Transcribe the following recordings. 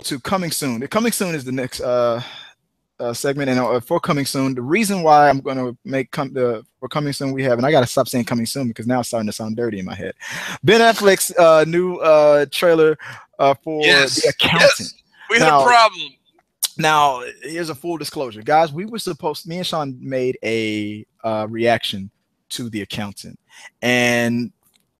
to coming soon. The coming soon is the next uh, uh, segment, and uh, for coming soon, the reason why I'm going to make come the for coming soon we have, and I got to stop saying coming soon because now it's starting to sound dirty in my head. Ben Affleck's uh, new uh, trailer uh, for Yes, the accountant. yes. We had Now- a problem. Now, here's a full disclosure, guys. We were supposed, me and Sean made a uh, reaction to the accountant, and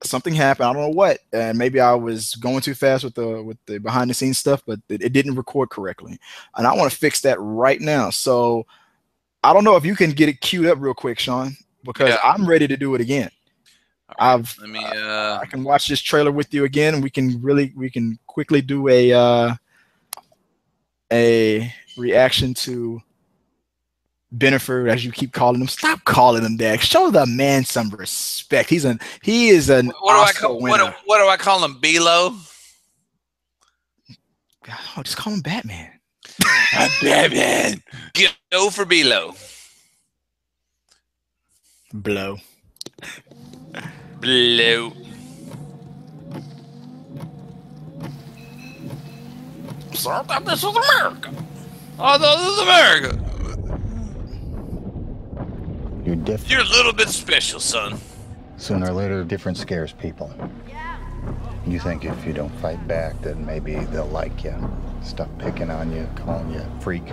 something happened. I don't know what, and maybe I was going too fast with the with the behind the scenes stuff, but it, it didn't record correctly, and I want to fix that right now. So, I don't know if you can get it queued up real quick, Sean, because Yeah. I'm ready to do it again. I've Let me. Uh, I can watch this trailer with you again. We can really we can quickly do a uh, a reaction to Bennifer, as you keep calling him. Stop calling him that. Show the man some respect. He's an he is an what do I call? What, do- what do I call him? Bilo. oh, just call him Batman. Batman. Go for Bilo. Blow. I thought this was America. I thought this was America. You're different. You're a little bit special, son. Sooner or later, different scares people. You think if you don't fight back, then maybe they'll like you. Stop picking on you, calling you a freak.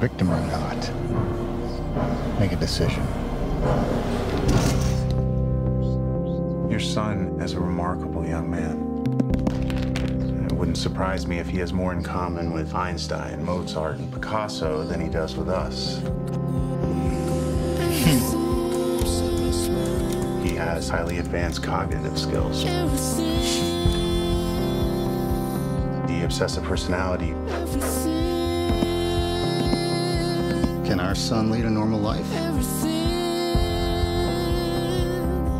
Victim or not, make a decision. Your son is a remarkable young man. It wouldn't surprise me if he has more in common with Einstein, Mozart, and Picasso than he does with us. he has highly advanced cognitive skills. The obsessive personality Can our son lead a normal life?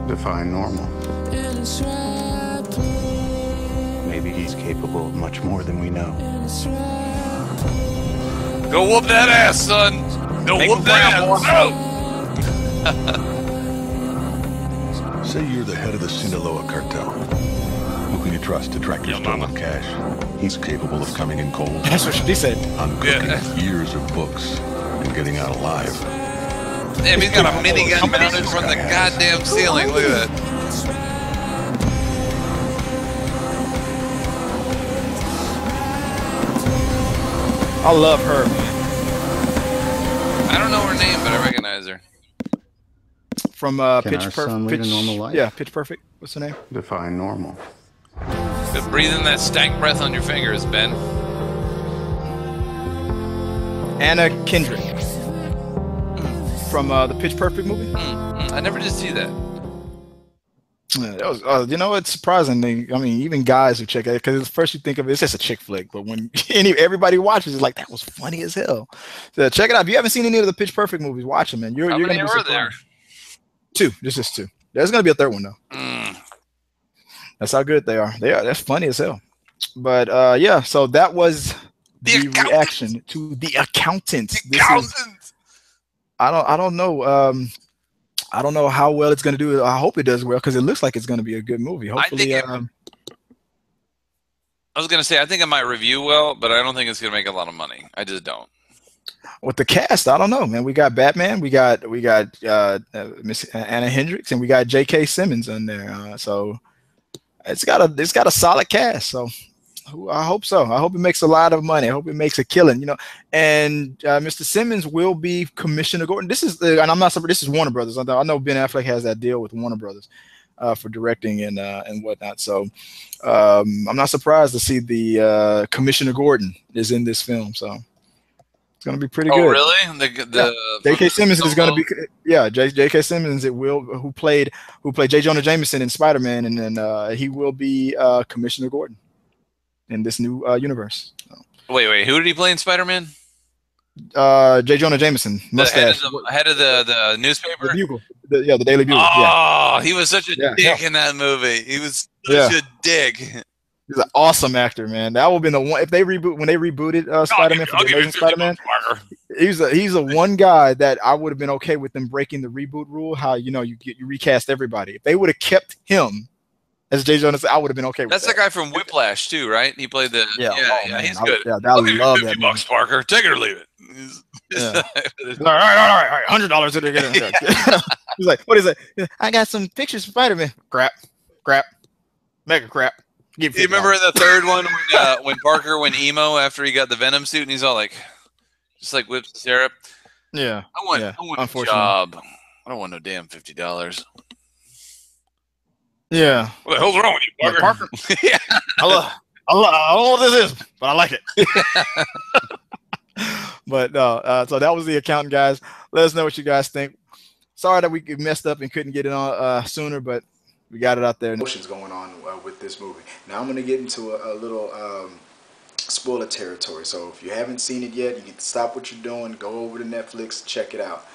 define normal. Maybe he's capable of much more than we know. Go whoop that ass, son. Go Make whoop that proud, ass. Say you're the head of the Sinaloa cartel. Who can you trust to track your Yo, stolen mama. cash? He's capable of coming in cold, That's what she said. uncooking Yeah. years of books, and getting out alive. Damn, he's got a minigun mounted from the goddamn ceiling. Look at that. I love her. I don't know her name, but I recognize her. From uh, Can Pitch Perfect. son lead a normal life? Yeah, Pitch Perfect. What's her name? Define normal. Good breathing that stank breath on your fingers, Ben. Anna Kendrick. From uh, the Pitch Perfect movie. Mm, mm, I never did see that. Yeah, that was, uh, you know, it's surprising. They, I mean, even guys who check it because first you think of it, it's just a chick flick, but when any everybody watches, it's like that was funny as hell. So check it out. If you haven't seen any of the Pitch Perfect movies, watch them, man. You're, How you're many gonna be are there? Two. This is two. There's gonna be a third one though. Mm. That's how good they are. They are. That's funny as hell. But uh, yeah. So that was The the, reaction to the accountant. The is- accountant. I don't. I don't know. Um, I don't know how well it's gonna do. I hope it does well because it looks like it's gonna be a good movie. I think Hopefully, it- um, I was gonna say I think it might review well, but I don't think it's gonna make a lot of money. I just don't. with the cast, I don't know, man. We got Batman, we got we got uh, uh, Miss Anna Hendricks, and we got J.K. Simmons in there. Uh, so it's got a it's got a solid cast. So I hope so. I hope it makes a lot of money. I hope it makes a killing. You know, and uh, Mr. Simmons will be Commissioner Gordon. This is the and I'm not surprised. This is Warner Brothers. I know, Ben Affleck has that deal with Warner Brothers. Uh, for directing and uh, and whatnot, so um, I'm not surprised to see the uh, Commissioner Gordon is in this film. So it's gonna be pretty oh, good. really? The the J.K. Simmons is going to be yeah. J- J.K. Simmons it will who played who played J. Jonah Jameson in Spider Man, and then uh, he will be uh, Commissioner Gordon in this new uh, universe. So, Wait, wait. Who did he play in Spider Man? uh, J. Jonah Jameson, The head of the, head of the the the newspaper. Bugle, the, yeah, the Daily Bugle. yeah, Oh, he was such a Yeah. dick in that movie. He was such Yeah. a dick. he's an awesome actor, man. That would have been the one if they reboot when they rebooted uh, Spider Man for the Amazing Spider Man. he's a he's a one guy that I would have been okay with them breaking the reboot rule. How you know you get you recast everybody. If they would have kept him as Jay Jonah said, I would have been okay with That's the that. guy from Whiplash too, right? He played the Yeah. yeah, Oh, yeah, he's I- good. yeah, I I'll love 50 that bucks, Parker. Take it or leave it. He's- Yeah. Like, all right, all right, all right, hundred dollars to get in. He's like, what is it? I got some pictures of Spider Man. Crap, crap, mega crap. Give you remember in the third one when uh, when Parker went emo after he got the Venom suit and he's all like, just like whips syrup. Yeah, I want, Yeah, I want a job. I don't want no damn fifty dollars. Yeah. What the hell's wrong with you, Yeah, Parker? Parker. yeah. I love, I, love, I don't know what this is, but I like it. but no, uh, so that was the accountant, guys. Let us know what you guys think. Sorry that we messed up and couldn't get it on uh, sooner, but we got it out there. Emotions going on uh, with this movie. Now I'm going to get into a, a little um, spoiler territory. So if you haven't seen it yet, you can stop what you're doing, go over to Netflix, check it out.